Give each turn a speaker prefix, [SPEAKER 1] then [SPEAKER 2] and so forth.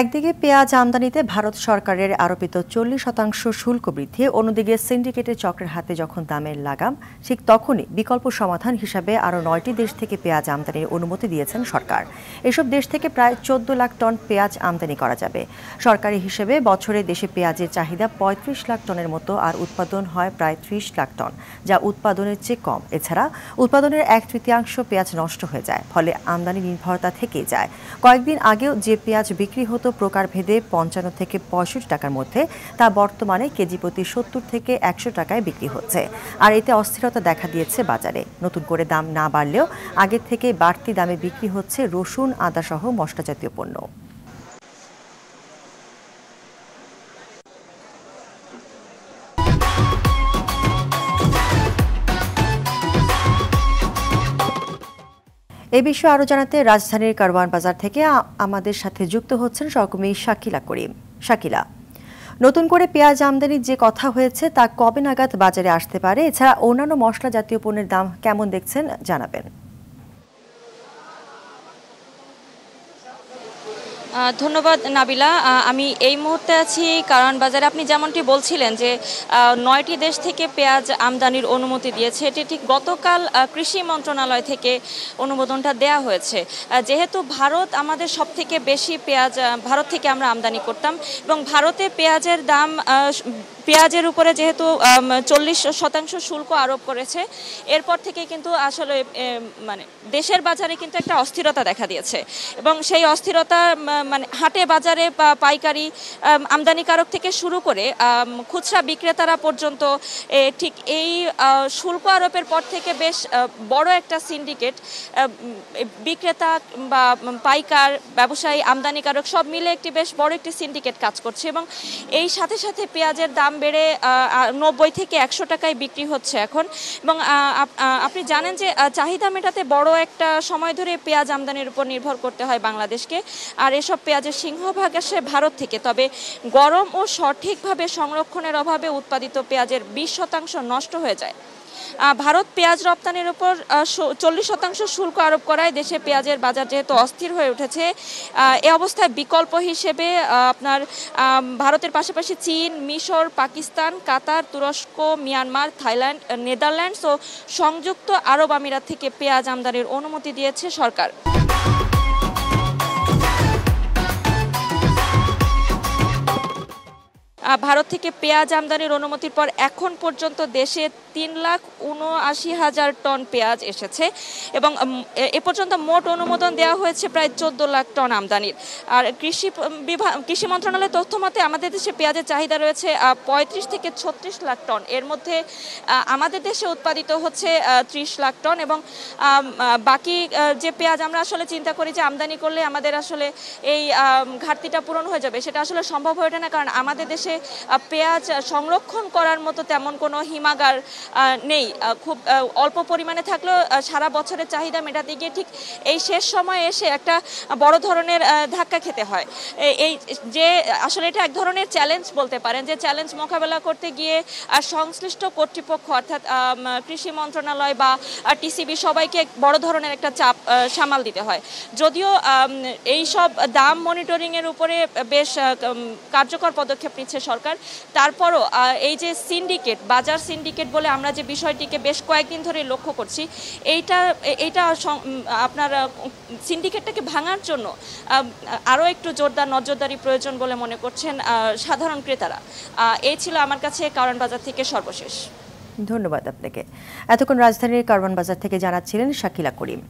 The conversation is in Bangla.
[SPEAKER 1] একদিকে পেঁয়াজ আমদানিতে ভারত সরকারের আরোপিত চল্লিশ শতাংশ শুল্ক বৃদ্ধি, অন্যদিকে সিন্ডিকেটের চক্রের হাতে যখন দামের লাগাম, ঠিক তখনই বিকল্প সমাধান হিসাবে আরও নয়টি দেশ থেকে পেঁয়াজ আমদানির অনুমতি দিয়েছেন সরকার। এসব দেশ থেকে প্রায় চোদ্দ লাখ টন পেঁয়াজ আমদানি করা যাবে। সরকারি হিসেবে বছরে দেশে পেঁয়াজের চাহিদা পঁয়ত্রিশ লাখ টনের মতো আর উৎপাদন হয় প্রায় ত্রিশ লাখ টন, যা উৎপাদনের চেয়ে কম। এছাড়া উৎপাদনের এক তৃতীয়াংশ পেঁয়াজ নষ্ট হয়ে যায়, ফলে আমদানি নির্ভরতা থেকেই যায়। কয়েকদিন আগেও যে পেঁয়াজ বিক্রি হতো প্রকারভেদে পঞ্চান্ন থেকে পঁয়ষট্টি টাকার মধ্যে তা বর্তমানে কেজি প্রতি সত্তর থেকে একশো টাকায় বিক্রি হচ্ছে। আর এতে অস্থিরতা দেখা দিয়েছে বাজারে। নতুন করে দাম না বাড়লেও আগের থেকে বাড়তি দামে বিক্রি হচ্ছে রসুন, আদাসহ মশলা জাতীয় পণ্য। এ বিষয়ে আরও জানাতে রাজধানীর কারওয়ান বাজার থেকে আমাদের সাথে যুক্ত হচ্ছেন সহকর্মী শাকিলা করিম। শাকিলা, নতুন করে পেঁয়াজ আমদানির যে কথা হয়েছে, তা কবে নাগাদ বাজারে আসতে পারে? এছাড়া অন্যান্য মশলা জাতীয় পণ্যের দাম কেমন দেখছেন? জানাবেন।
[SPEAKER 2] ধন্যবাদ নাবিলা। আমি এই মুহূর্তে আছি কারণ বাজারে। আপনি যেমনটি বলছিলেন যে নয়টি দেশ থেকে পেঁয়াজ আমদানির অনুমতি দিয়েছে। এটি ঠিক গতকাল কৃষি মন্ত্রণালয় থেকে অনুমোদনটা দেয়া হয়েছে। যেহেতু ভারত আমাদের সব থেকে বেশি পেঁয়াজ ভারত থেকে আমরা আমদানি করতাম এবং ভারতে পেঁয়াজের দাম পেঁয়াজের উপরে যেহেতু চল্লিশ শতাংশ শুল্ক আরোপ করেছে, এরপর থেকে কিন্তু আসলে মানে দেশের বাজারে কিন্তু একটা অস্থিরতা দেখা দিয়েছে। এবং সেই অস্থিরতা মানে হাটে, বাজারে পাইকারি আমদানিকারক থেকে শুরু করে খুচরা বিক্রেতারা পর্যন্ত ঠিক এই শুল্ক আরোপের পর থেকে বেশ বড় একটা সিন্ডিকেট বিক্রেতা বা পাইকার, ব্যবসায়ী, আমদানিকারক সব মিলে একটি বেশ বড় একটি সিন্ডিকেট কাজ করছে এবং এই সাথে সাথে পেঁয়াজের দাম বেড়ে নব্বই থেকে একশো টাকায় বিক্রি হচ্ছে এখন এবং আপনি জানেন যে চাহিদা মেটাতে বড় একটা সময় ধরে পেঁয়াজ আমদানির উপর নির্ভর করতে হয় বাংলাদেশকে। আর এসব পেঁয়াজের সিংহভাগ আসে ভারত থেকে, তবে গরম ও সঠিকভাবে সংরক্ষণের অভাবে উৎপাদিত পেঁয়াজের বিশ শতাংশ নষ্ট হয়ে যায়। ভারত পেঁয়াজ রপ্তানির উপর চল্লিশ শতাংশ শুল্ক আরোপ করায় দেশে পেঁয়াজের বাজার যেহেতু অস্থির হয়ে উঠেছে এ অবস্থায় বিকল্প হিসেবে আপনার ভারতের পাশাপাশি চীন, মিশর, পাকিস্তান, কাতার, তুরস্ক, মিয়ানমার, থাইল্যান্ড নেদারল্যান্ডস ও সংযুক্ত আরব আমিরাত থেকে পেঁয়াজ আমদানির অনুমতি দিয়েছে সরকার। ভারত থেকে পেঁয়াজ আমদানির অনুমতির পর এখন পর্যন্ত দেশে তিন লাখ উনআশি হাজার টন পেঁয়াজ এসেছে এবং এ পর্যন্ত মোট অনুমোদন দেওয়া হয়েছে প্রায় চোদ্দ লাখ টন আমদানির। আর কৃষি বিভাগ কৃষি মন্ত্রণালয়ের তথ্য মতে আমাদের দেশে পেঁয়াজের চাহিদা রয়েছে পঁয়ত্রিশ থেকে ছত্রিশ লাখ টন। এর মধ্যে আমাদের দেশে উৎপাদিত হচ্ছে ত্রিশ লাখ টন এবং বাকি যে পেঁয়াজ আমরা আসলে চিন্তা করি যে আমদানি করলে আমাদের আসলে এই ঘাটতিটা পূরণ হয়ে যাবে। সেটা আসলে সম্ভব হয়ে ওঠে না কারণ আমাদের দেশে পেঁয়াজ সংরক্ষণ করার মতো তেমন কোনো হিমাগার নেই। খুব অল্প পরিমাণে থাকলেও সারা বছরের চাহিদা মেটাতে গিয়ে ঠিক এই শেষ সময়ে এসে একটা বড় ধরনের ধাক্কা খেতে হয়। এই যে, আসলে এটা এক ধরনের চ্যালেঞ্জ বলতে পারেন, যে চ্যালেঞ্জ মোকাবেলা করতে গিয়ে আর সংশ্লিষ্ট কর্তৃপক্ষ অর্থাৎ কৃষি মন্ত্রণালয় বা টিসিবি সবাইকে বড় ধরনের একটা চাপ সামাল দিতে হয়। যদিও এই সব দাম মনিটরিংয়ের উপরে বেশ কার্যকর পদক্ষেপ নিচ্ছে সরকার। তারপরও এই যে সিন্ডিকেট, বাজার সিন্ডিকেট বলে আমরা যে বিষয়টিকে বেশ কয়েকদিন ধরে লক্ষ্য করছি, এইটা এইটা আপনার সিন্ডিকেটটাকে ভাঙার জন্য আরও একটু জোরদার নজরদারি প্রয়োজন বলে মনে করছেন সাধারণ ক্রেতারা। এই ছিল আমার কাছে কারণ বাজার থেকে সর্বশেষ।
[SPEAKER 1] ধন্যবাদ আপনাকে। এতক্ষণ রাজধানীর কারওয়ান বাজার থেকে জানাচ্ছিলেন শাকিলা করিম।